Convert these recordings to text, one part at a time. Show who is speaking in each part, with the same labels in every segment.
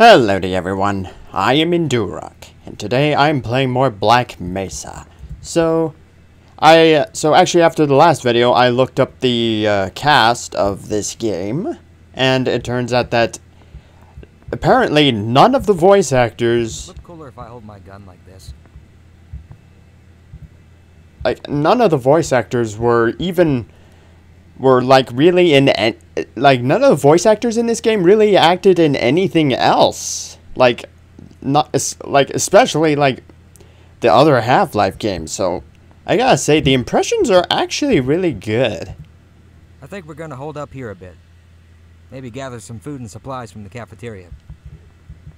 Speaker 1: Hello to everyone, I am Indurok, and today I am playing more Black Mesa. So, I, uh, so actually after the last video, I looked up the uh, cast of this game, and it turns out that apparently none of the voice actors,
Speaker 2: Look cooler if I hold my gun like this.
Speaker 1: like, none of the voice actors were even, were like really in, an- like, none of the voice actors in this game really acted in anything else. Like, not, es- like, especially, like, the other Half-Life games, so I gotta say, the impressions are actually really good.
Speaker 2: I think we're gonna hold up here a bit. Maybe gather some food and supplies from the cafeteria.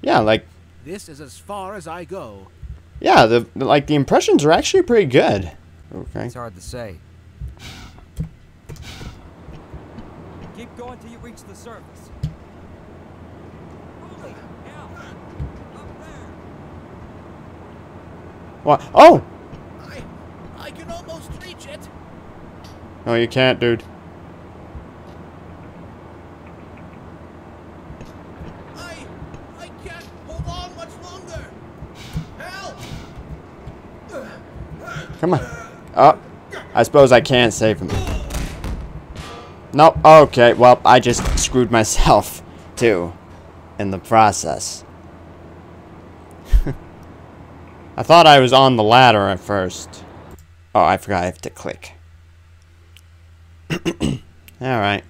Speaker 1: Yeah, like,
Speaker 3: This is as far as I go.
Speaker 1: yeah, the, like, the impressions are actually pretty good. Okay.
Speaker 2: It's hard to say. Going till you reach the surface. Holy hell! Up there!
Speaker 1: What? Oh!
Speaker 3: I I can almost reach it.
Speaker 1: No, you can't, dude.
Speaker 3: I I can't hold on much longer. Help!
Speaker 1: Come on. Oh, I suppose I can't save him. Nope. Okay, well, I just screwed myself, too, in the process. I thought I was on the ladder at first. Oh, I forgot I have to click. Alright.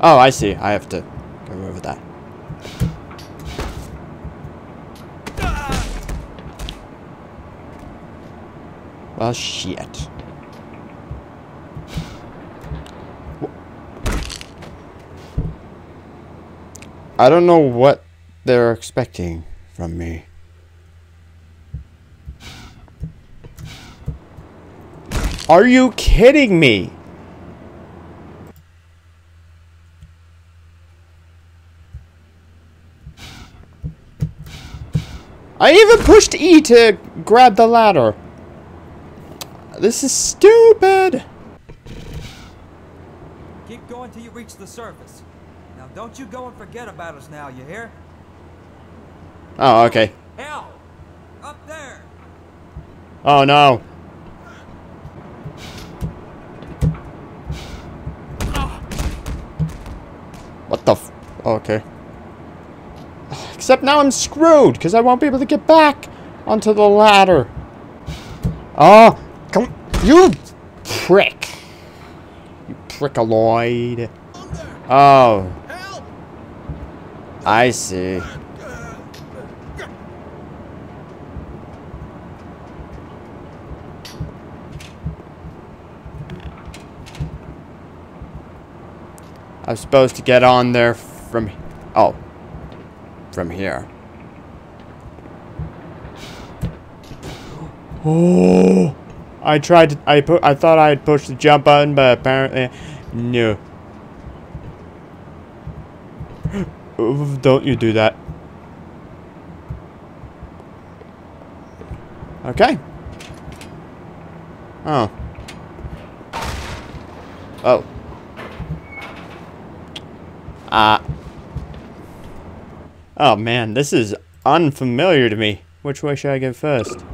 Speaker 1: Oh, I see. I have to go over that. Well, shit. I don't know what they're expecting from me. Are you kidding me? I even pushed E to grab the ladder. This is stupid.
Speaker 2: Keep going till you reach the surface. Now don't you go and forget about us now, you hear?
Speaker 1: Oh, okay.
Speaker 2: Hell! Up there!
Speaker 1: Oh no. What the f- okay. Except now I'm screwed, because I won't be able to get back onto the ladder. Oh, come- You prick. You prickaloid. Oh! I see. I'm supposed to get on there from... Oh. From here. Oh! I tried to... I put. I thought I had pushed the jump button, but apparently... No. Don't you do that. Okay. Oh. Oh. Ah. oh man, this is unfamiliar to me. Which way should I go first?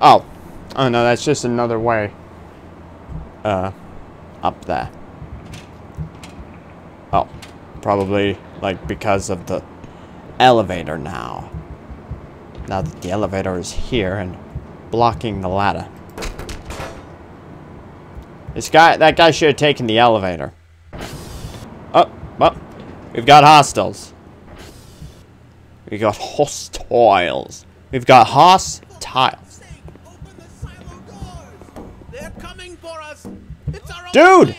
Speaker 1: Oh. Oh no, that's just another way. Uh, up there. Oh. Probably, like, because of the elevator now. Now that the elevator is here and blocking the ladder. This guy, that guy should have taken the elevator. Oh, well, we've got hostiles. We've got hostiles. We've got hostiles. Dude!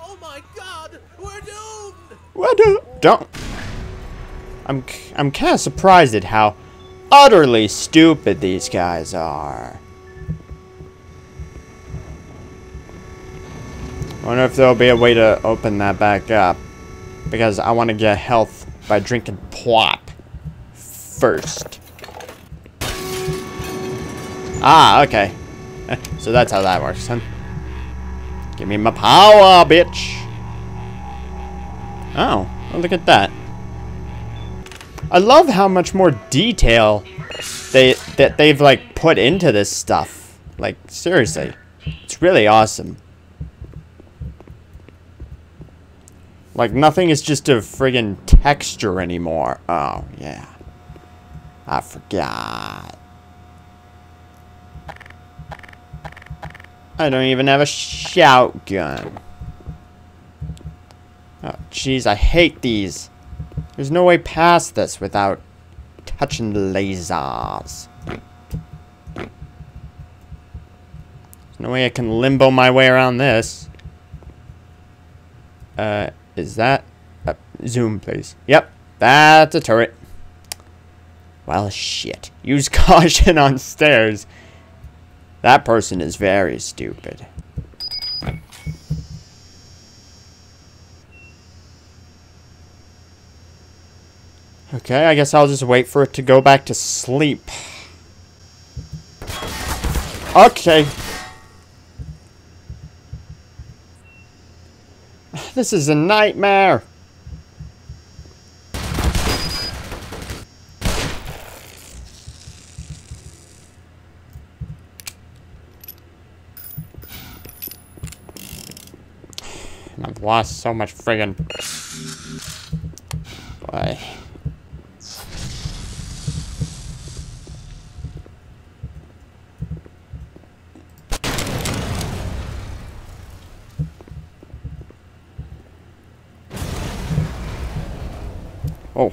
Speaker 3: Oh my god! We're doomed!
Speaker 1: Do? Don't. I'm I'm kind of surprised at how utterly stupid these guys are. I wonder if there'll be a way to open that back up, because I want to get health by drinking plop first. Ah, okay. so that's how that works, huh? Give me my power, bitch! Oh, look at that. I love how much more detail they that they've like put into this stuff. Like seriously, it's really awesome. Like nothing is just a friggin' texture anymore. Oh yeah, I forgot. I don't even have a shotgun. Oh jeez, I hate these. There's no way past this without touching the lasers. No way I can limbo my way around this. Uh, is that... Uh, zoom, please. Yep, that's a turret. Well, shit. Use caution on stairs. That person is very stupid. Okay, I guess I'll just wait for it to go back to sleep. Okay. This is a nightmare. I've lost so much friggin' boy. Oh.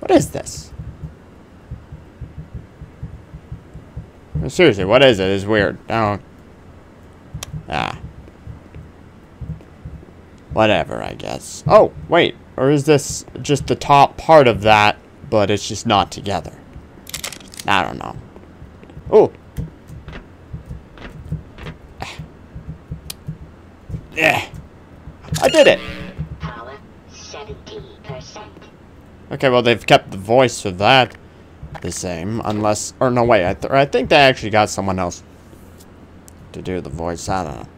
Speaker 1: What is this? Seriously, what is it? It's weird. I don't... Ah. Whatever, I guess. Oh, wait. Or is this just the top part of that, but it's just not together? I don't know. Oh. Yeah. I did it.
Speaker 4: Power 70%.
Speaker 1: Okay, well, they've kept the voice of that the same, unless... Or, no, wait, I, th I think they actually got someone else to do the voice. I don't know.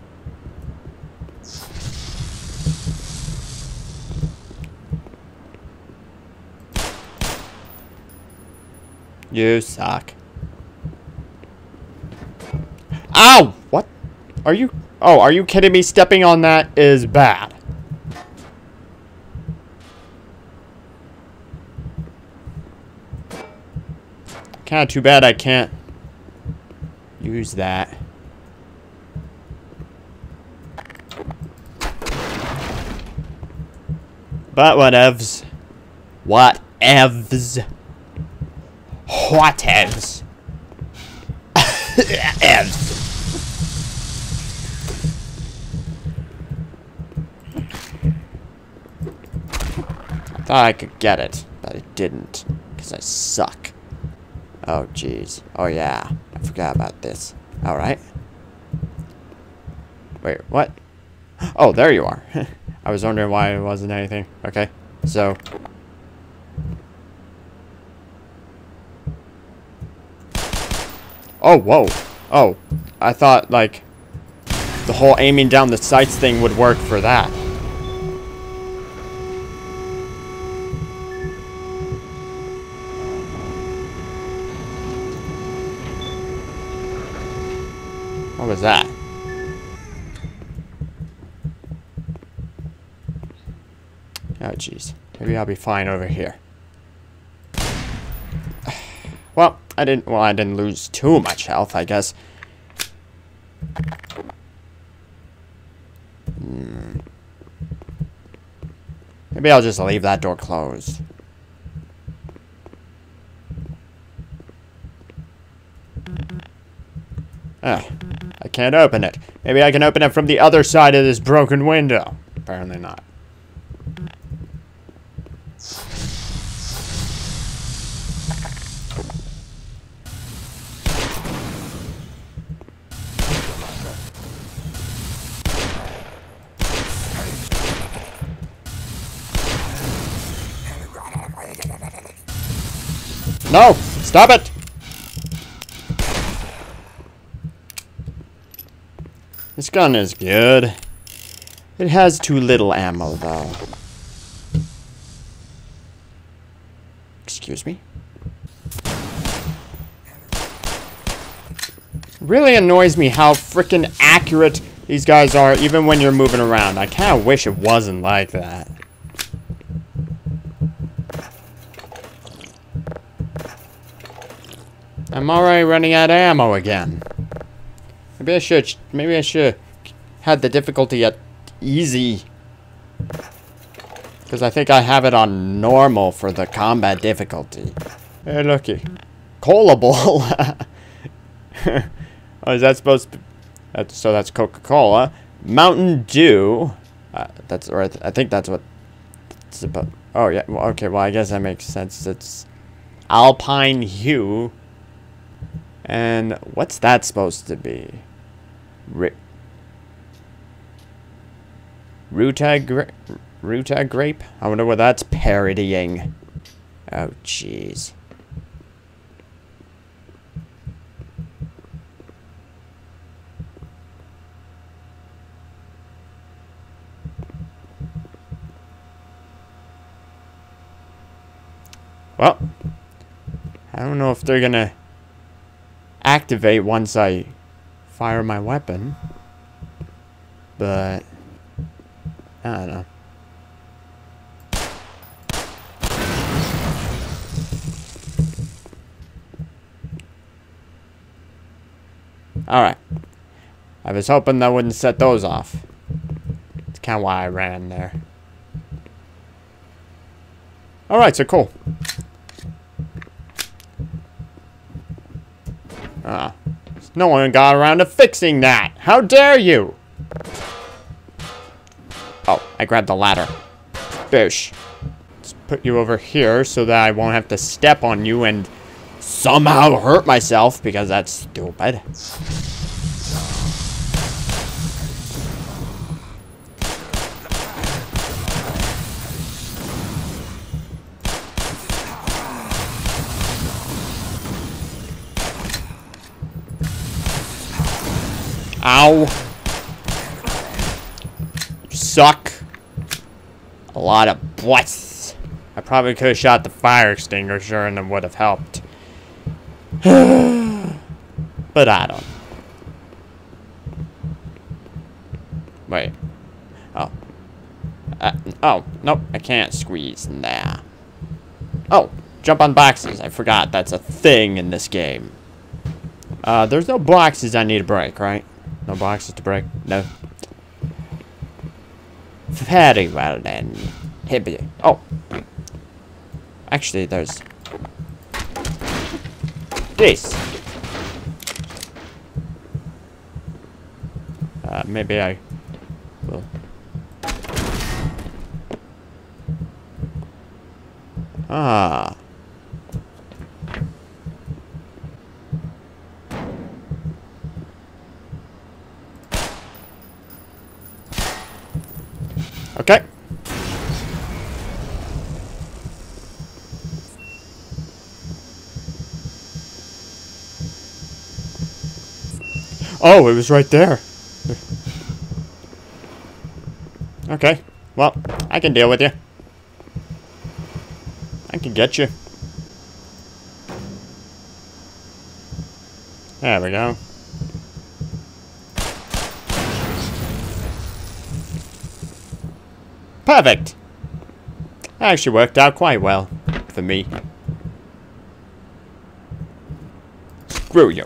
Speaker 1: You suck. Ow! What? Are you... Oh, are you kidding me? Stepping on that is bad. Kinda too bad I can't use that. But whatevs. Whatevs. Whatevs. Evs. I thought I could get it, but I didn't. Because I suck. Oh, jeez. Oh, yeah. I forgot about this. Alright. Wait, what? Oh, there you are. I was wondering why it wasn't anything. Okay, so... Oh, whoa. Oh, I thought, like, the whole aiming down the sights thing would work for that. What was that? Oh, jeez. Maybe I'll be fine over here. Well, I didn't, well, I didn't lose too much health, I guess. Hmm. Maybe I'll just leave that door closed. Ah, I can't open it. Maybe I can open it from the other side of this broken window. Apparently not. No! Stop it! This gun is good. It has too little ammo, though. Excuse me? Really annoys me how freaking accurate these guys are, even when you're moving around. I kind of wish it wasn't like that. I'm already running out of ammo again. Maybe I should, maybe I should had the difficulty at easy. Because I think I have it on normal for the combat difficulty. Hey, looky. Colable. oh, is that supposed to... That's, so that's Coca-Cola. Mountain Dew. Uh, that's right. I think that's what it's about. Oh, yeah. Well, okay, well, I guess that makes sense. It's Alpine Hue. And what's that supposed to be? Ri Ruta, gra Ruta grape? I wonder what that's parodying. Oh, jeez. Well, I don't know if they're gonna activate once I fire my weapon. But, I don't know. Alright. I was hoping that wouldn't set those off. It's kind of why I ran there. Alright, so cool. Ah. No one got around to fixing that. How dare you? Oh, I grabbed the ladder. Boosh. Let's put you over here so that I won't have to step on you and somehow hurt myself because that's stupid. Ow. Suck. A lot of butts. I probably could have shot the fire extinguisher and it would have helped. but I don't. Wait. Oh. Uh, oh, nope, I can't squeeze there. Oh, jump on boxes. I forgot that's a thing in this game. Uh, there's no boxes I need to break, right? No boxes to break? No. Very well then. Hibbity. Oh. Actually, there's... This. Uh, maybe I will... Ah. Okay. Oh, it was right there. Okay. Well, I can deal with you. I can get you. There we go. Perfect! That actually worked out quite well. For me. Screw you.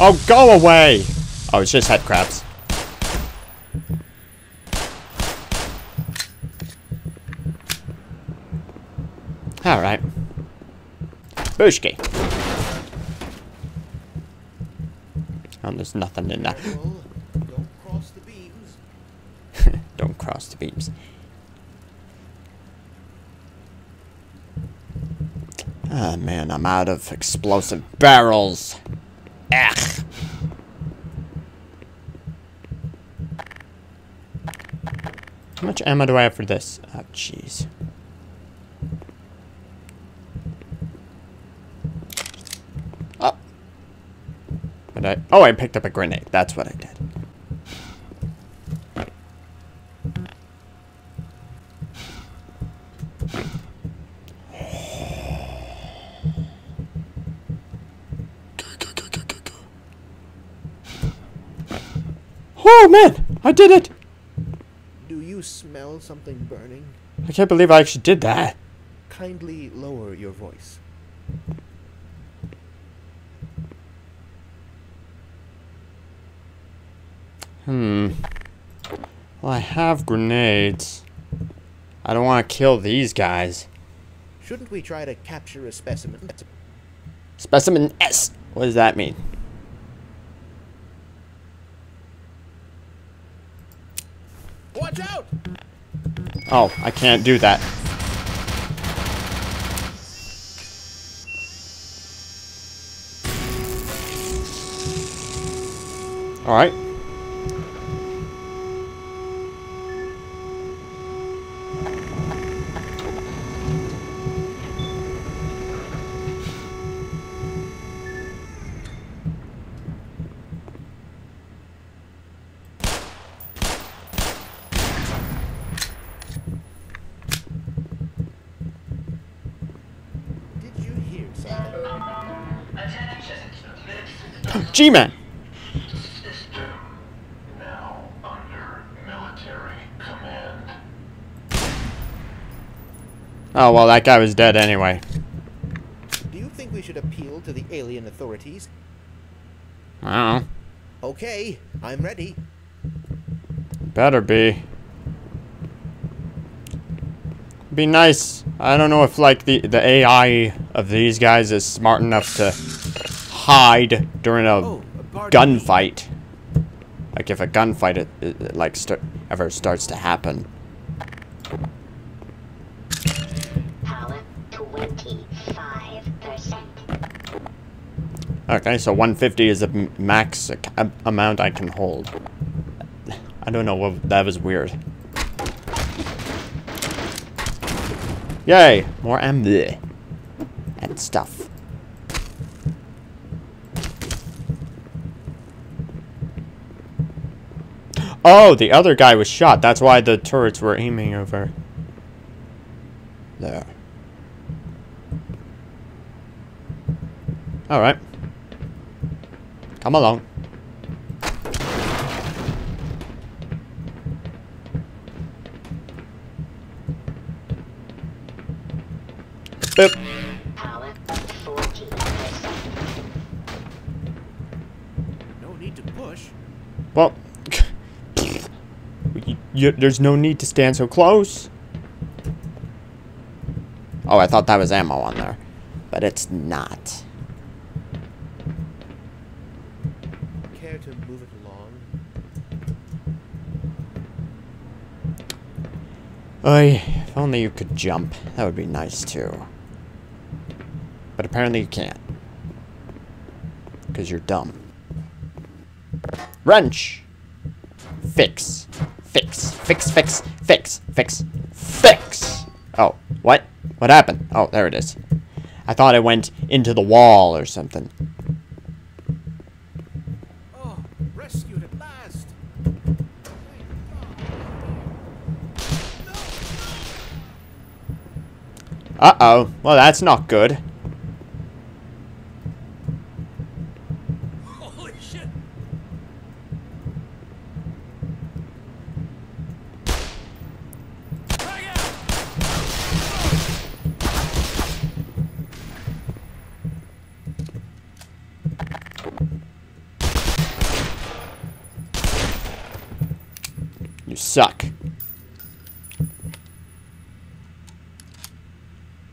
Speaker 1: Oh, go away! Oh, it's just head crabs. Alright. Bushki. Oh, there's nothing in there.
Speaker 3: Well, don't cross the beams.
Speaker 1: Don't cross the beams. Ah, man, I'm out of explosive barrels. Ugh. How much ammo do I have for this? Oh, jeez. Oh. Did I? Oh, I picked up a grenade. That's what I did. Oh man, I did it!
Speaker 3: Smell something burning?
Speaker 1: I can't believe I actually did that.
Speaker 3: Kindly lower your voice.
Speaker 1: Hmm. Well, I have grenades. I don't want to kill these guys.
Speaker 3: Shouldn't we try to capture a specimen?
Speaker 1: Specimen S. What does that mean?
Speaker 3: Watch out!
Speaker 1: Oh, I can't do that. Alright. G-Man!
Speaker 5: Now under military command.
Speaker 1: Oh, well, that guy was dead anyway.
Speaker 3: Do you think we should appeal to the alien authorities?
Speaker 1: I don't know.
Speaker 3: Okay, I'm ready.
Speaker 1: Better be. Be nice. I don't know if like the the AI of these guys is smart enough to hide during a
Speaker 3: Oh,
Speaker 1: gunfight. Like if a gunfight it, it, it, like st ever starts to happen.
Speaker 4: Power 25%.
Speaker 1: Okay, so 150 is the max amount I can hold. I don't know what that was weird. Yay, more ammo and stuff. Oh, the other guy was shot. That's why the turrets were aiming over there. All right. Come along. You, there's no need to stand so close. Oh, I thought that was ammo on there, but it's not.
Speaker 3: Care to move it along?
Speaker 1: Oy, if only you could jump. That would be nice too. But apparently you can't. Because you're dumb. Wrench! Fix. Fix. Fix, fix, fix, fix, fix! Oh, what? What happened? Oh, there it is. I thought it went into the wall or something.
Speaker 3: Oh, rescued at last.
Speaker 1: Uh-oh. Well, that's not good.
Speaker 3: Holy shit! Frag out!
Speaker 1: You suck.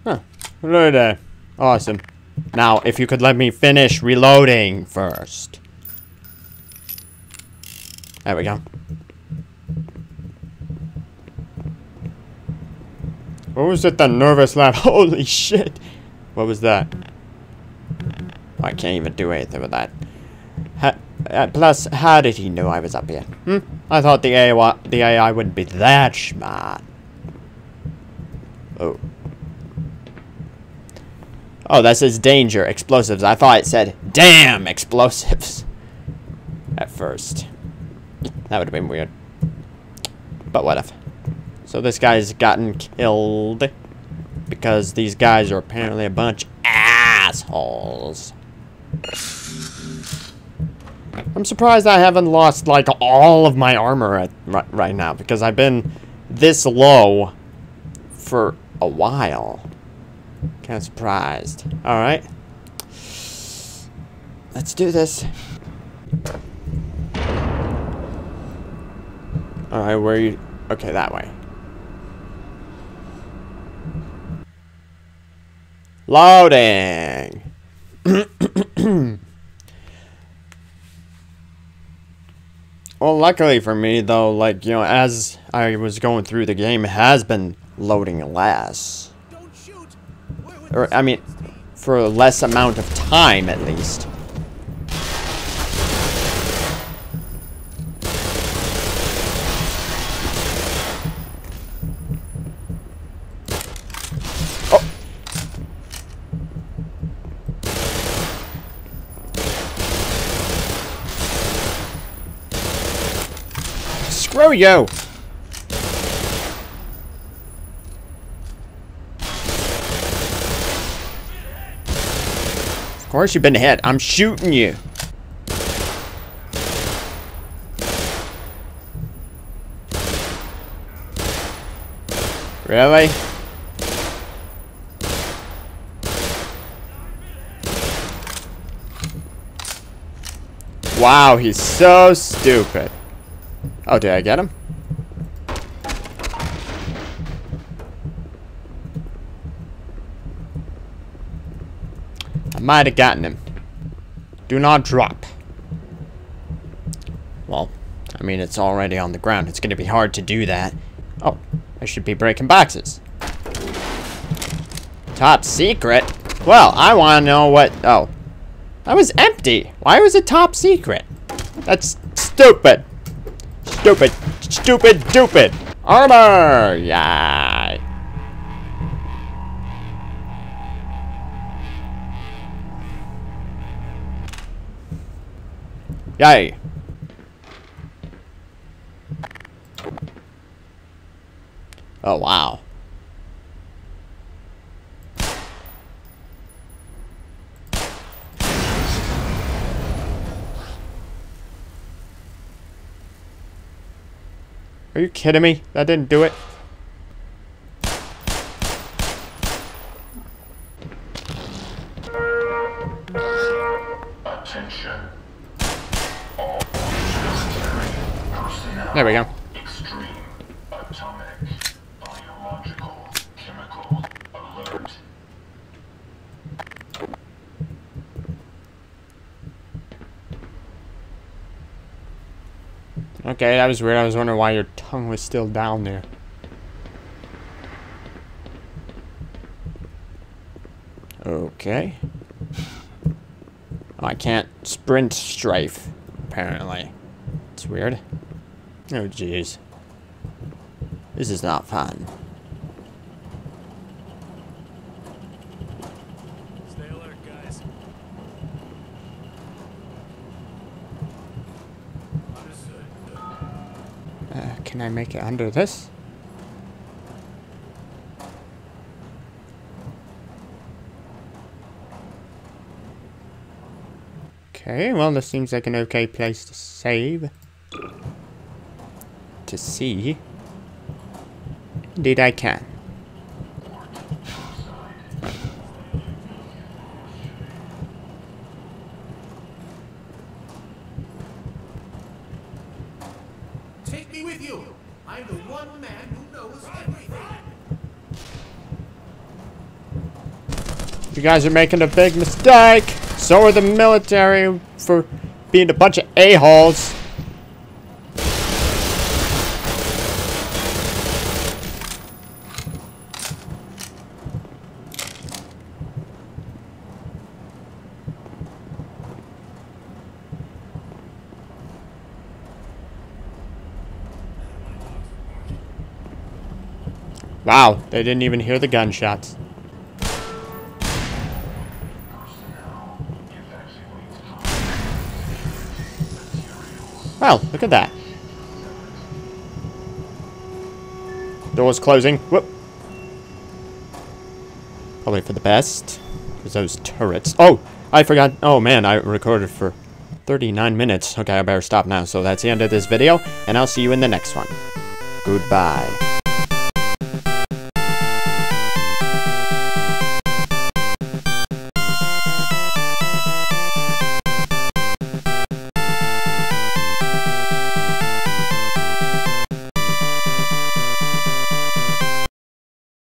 Speaker 1: Huh. Hello there. Awesome. Now, if you could let me finish reloading first. There we go. What was it, the nervous laugh? Holy shit! What was that? I can't even do anything with that. Ha uh, plus, how did he know I was up here? Hmm? I thought the AI, the AI wouldn't be that smart. Oh. Oh, that says danger, explosives. I thought it said damn explosives. at first. That would have been weird. But what if? So this guy's gotten killed because these guys are apparently a bunch of assholes. I'm surprised I haven't lost like all of my armor at, right, right now because I've been this low for a while. Kind of surprised. All right. Let's do this. All right, where you? Okay, that way. Loading. well, luckily for me, though, like, you know, as I was going through the game, has been loading less.
Speaker 3: Don't shoot. We're with
Speaker 1: Or, I mean, for a less amount of time, at least. Oh. Oh, Screw you! Of course you've been hit. I'm shooting you. Really? Wow, he's so stupid. Oh, did I get him? I might have gotten him. Do not drop. Well, I mean, it's already on the ground. It's going to be hard to do that. Oh, I should be breaking boxes. Top secret? Well, I want to know what... Oh. That was empty. Why was it top secret? That's stupid. Stupid. Stupid. Stupid. Armor! Yeah. Yay. Oh, wow. Are you kidding me? That didn't do it. Okay, that was weird. I was wondering why your tongue was still down there. Okay. I can't sprint strafe, apparently. It's weird. Oh, jeez. This is not fun.
Speaker 3: Stay alert, guys. Understood.
Speaker 1: Uh, can I make it under this? Okay, well, this seems like an okay place to save. To see. Indeed, I can.
Speaker 3: Take me with you. I'm the one man who knows everything.
Speaker 1: You guys are making a big mistake. So are the military for being a bunch of a-holes. Wow, they didn't even hear the gunshots. Look at that. Doors closing. Whoop. Probably for the best. Because those turrets. Oh, I forgot. Oh, man, I recorded for 39 minutes. Okay, I better stop now. So that's the end of this video, and I'll see you in the next one. Goodbye.